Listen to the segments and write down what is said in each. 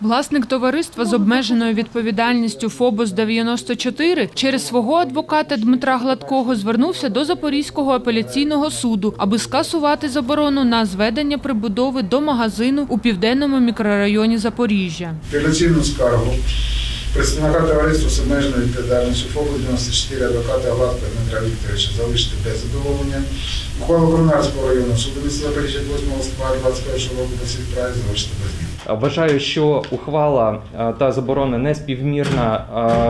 Власник товариства з обмеженою відповідальністю Фобос 94 через свого адвоката Дмитра Гладкого звернувся до Запорізького апеляційного суду, аби скасувати заборону на зведення прибудови до магазину у південному мікрорайоні Запоріжжя. Апеляційну скаргу представника товариства з обмеженою відповідальністю ФОБу 94 адвоката Гладка Дмитра Вікторовича залишити без задоволення. Ухвалу Комунарського районного суду міста Запоріжжя 8 листопада 2021 року по цій справі залишити без змін. Вважаю, що ухвала е, та заборона не співмірна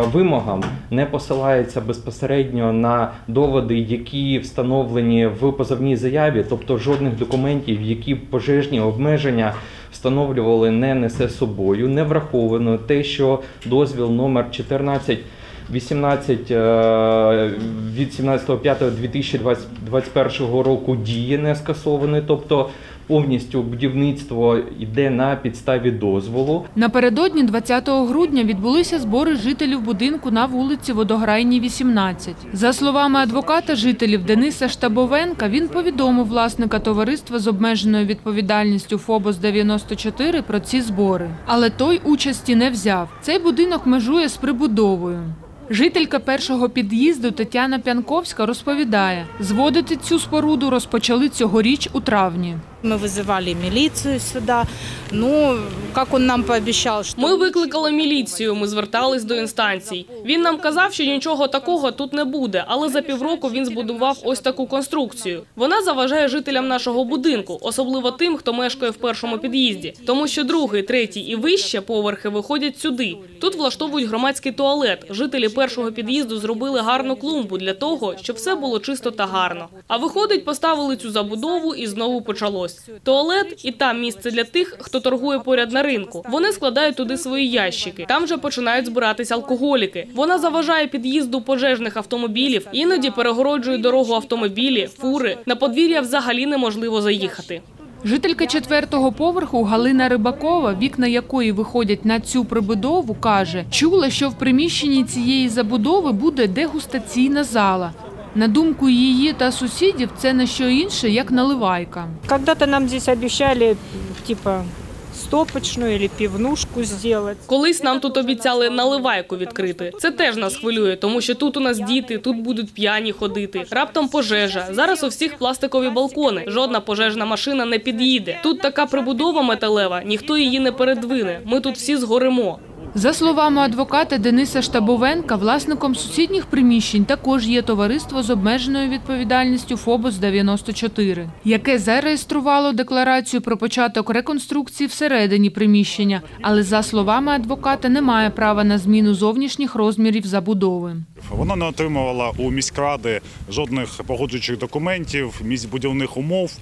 е, вимогам, не посилається безпосередньо на доводи, які встановлені в позовній заяві, тобто жодних документів, які пожежні обмеження встановлювали, не несе собою. Не враховано те, що дозвіл номер 14 18 е, від 17.05.2021 року діє не скасований, тобто повністю будівництво йде на підставі дозволу. Напередодні 20 грудня відбулися збори жителів будинку на вулиці Водограйній, 18. За словами адвоката жителів Дениса Штабовенка, він повідомив власника товариства з обмеженою відповідальністю Фобос 94 про ці збори. Але той участі не взяв. Цей будинок межує з прибудовою. Жителька першого під'їзду Тетяна Пянковська розповідає, зводити цю споруду розпочали цьогоріч у травні. Мы вызывали милицию сюда. Ну, как он нам пообещал, что... Ми викликали міліцію, ми звертались до інстанцій. Він нам казав, що нічого такого тут не буде, але за півроку він збудував ось таку конструкцію. Вона заважає жителям нашого будинку, особливо тим, хто мешкає в першому під'їзді, тому що другий, третій і вище поверхи виходять сюди. Тут влаштовують громадський туалет. Жителі першого під'їзду зробили гарну клумбу для того, щоб все було чисто та гарно. А виходить, поставили цю забудову і знову почалось. Туалет і там місце для тих, хто торгує поряд на ринку. Вони складають туди свої ящики. Там же починають збиратись алкоголіки. Вона заважає під'їзду пожежних автомобілів, іноді перегороджує дорогу автомобілі, фури. На подвір'я взагалі неможливо заїхати. Жителька четвертого поверху Галина Рибакова, вікна якої виходять на цю прибудову, каже, чула, що в приміщенні цієї забудови буде дегустаційна зала. На думку її та сусідів, це не що інше, як наливайка. Когда-то нам здесь обещали, типа, стопочную или пивнушку сделать. Колись нам тут обіцяли наливайку відкрити. Це теж нас хвилює, тому що тут у нас діти, тут будуть п'яні ходити. Раптом пожежа. Зараз у всіх пластикові балкони. Жодна пожежна машина не під'їде. Тут така прибудова металева, ніхто її не передвине. Ми тут всі згоримо. За словами адвоката Дениса Штабовенка, власником сусідніх приміщень також є товариство з обмеженою відповідальністю Фобос 94, яке зареєструвало декларацію про початок реконструкції всередині приміщення, але за словами адвоката немає права на зміну зовнішніх розмірів забудови. Вона не отримувала у міськради жодних погоджуючих документів, місцебудівних умов.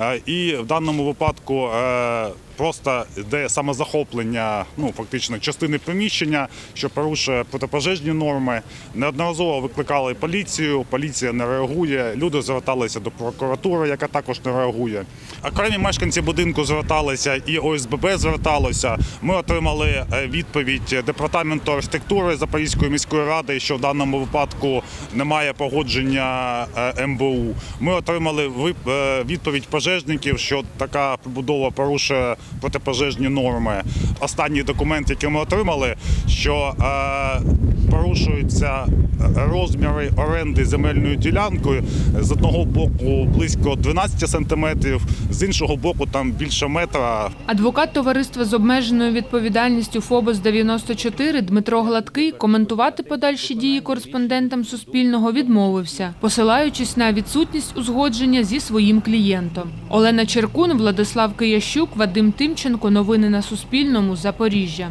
Е, І в даному випадку е, просто йде самозахоплення, ну фактично частини приміщення, що порушує протипожежні норми. Неодноразово викликали поліцію, поліція не реагує. Люди зверталися до прокуратури, яка також не реагує. Окремі мешканці будинку зверталися і ОСББ зверталося. Ми отримали е, відповідь департаменту архітектури Запорізької міської ради, що в даному випадку немає погодження е, МБУ. Ми отримали е, відповідь пожежників, що така побудова порушує протипожежні норми. Останній документ, який ми отримали, що е, порушуються розміри оренди земельною ділянкою з одного боку близько 12 сантиметрів, з іншого боку там більше метра. Адвокат товариства з обмеженою відповідальністю Фобос 94 Дмитро Гладкий коментувати подальші дії кореспондентам Суспільного відмовився, посилаючись на відсутність узгодження зі своїм клієнтом. Олена Черкун, Владислав Киящук, Вадим Тимченко. Новини на Суспільному. Запоріжжя.